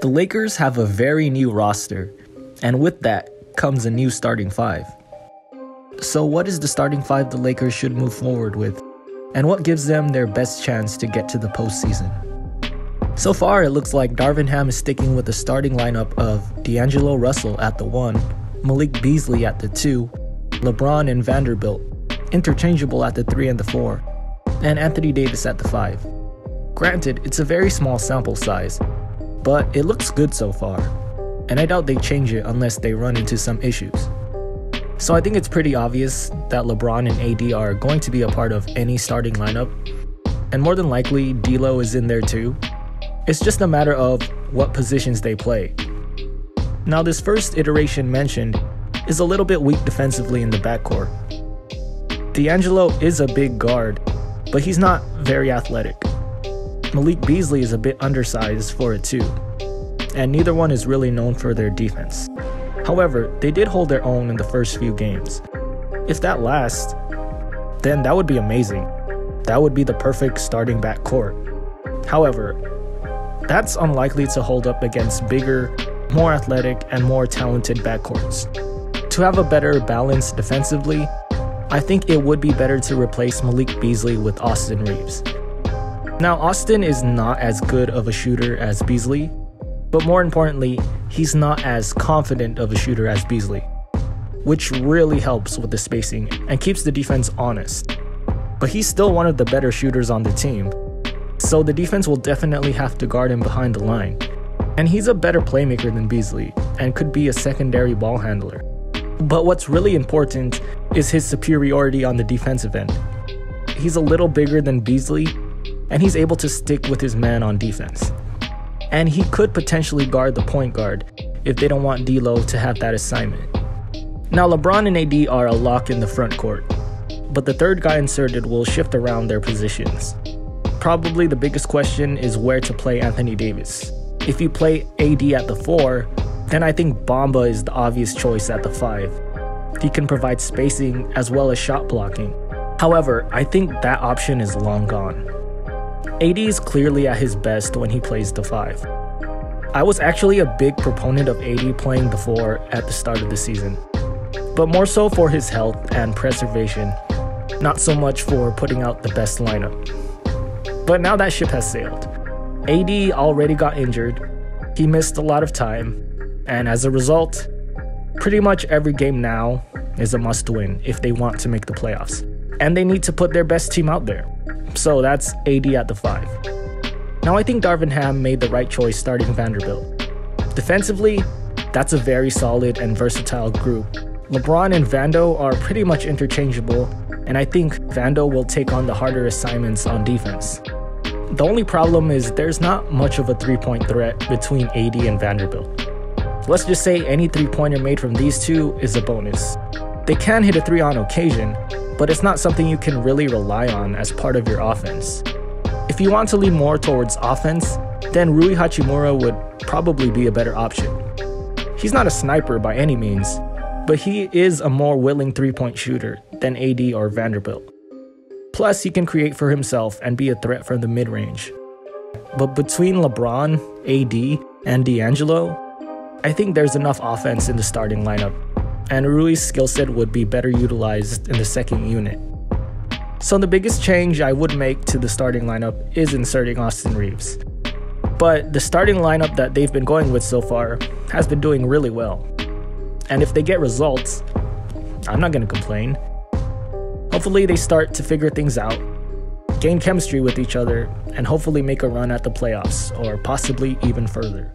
The Lakers have a very new roster, and with that comes a new starting five. So, what is the starting five the Lakers should move forward with, and what gives them their best chance to get to the postseason? So far, it looks like Darvin Ham is sticking with the starting lineup of D'Angelo Russell at the 1, Malik Beasley at the 2, LeBron and Vanderbilt, interchangeable at the 3 and the 4, and Anthony Davis at the 5. Granted, it's a very small sample size, but it looks good so far, and I doubt they change it unless they run into some issues. So I think it's pretty obvious that LeBron and AD are going to be a part of any starting lineup, and more than likely, D'Lo is in there too, it's just a matter of what positions they play. Now, this first iteration mentioned is a little bit weak defensively in the backcourt. D'Angelo is a big guard, but he's not very athletic. Malik Beasley is a bit undersized for it too, and neither one is really known for their defense. However, they did hold their own in the first few games. If that lasts, then that would be amazing. That would be the perfect starting backcourt. However, that's unlikely to hold up against bigger, more athletic, and more talented backcourts. To have a better balance defensively, I think it would be better to replace Malik Beasley with Austin Reaves. Now, Austin is not as good of a shooter as Beasley, but more importantly, he's not as confident of a shooter as Beasley, which really helps with the spacing and keeps the defense honest. But he's still one of the better shooters on the team, so the defense will definitely have to guard him behind the line. And he's a better playmaker than Beasley and could be a secondary ball handler. But what's really important is his superiority on the defensive end. He's a little bigger than Beasley, and he's able to stick with his man on defense. And he could potentially guard the point guard if they don't want D'Lo to have that assignment. Now, LeBron and AD are a lock in the front court, but the third guy inserted will shift around their positions. Probably the biggest question is where to play Anthony Davis. If you play AD at the 4, then I think Bamba is the obvious choice at the 5. He can provide spacing as well as shot blocking. However, I think that option is long gone. AD is clearly at his best when he plays the 5. I was actually a big proponent of AD playing the 4 at the start of the season, but more so for his health and preservation, not so much for putting out the best lineup. But now that ship has sailed. AD already got injured, he missed a lot of time, and as a result, pretty much every game now is a must win if they want to make the playoffs. And they need to put their best team out there. So that's AD at the 5. Now I think Darvin Ham made the right choice starting Vanderbilt. Defensively, that's a very solid and versatile group. LeBron and Vando are pretty much interchangeable, and I think Vando will take on the harder assignments on defense. The only problem is there's not much of a three point threat between AD and Vanderbilt. Let's just say any three pointer made from these two is a bonus. They can hit a three on occasion, but it's not something you can really rely on as part of your offense. If you want to lean more towards offense, then Rui Hachimura would probably be a better option. He's not a sniper by any means, but he is a more willing three point shooter than AD or Vanderbilt. Plus, he can create for himself and be a threat from the mid range. But between LeBron, AD, and D'Angelo, I think there's enough offense in the starting lineup, and Rui's skill set would be better utilized in the second unit. So, the biggest change I would make to the starting lineup is inserting Austin Reaves. But the starting lineup that they've been going with so far has been doing really well. And if they get results, I'm not going to complain. Hopefully, they start to figure things out, gain chemistry with each other, and hopefully make a run at the playoffs, or possibly even further.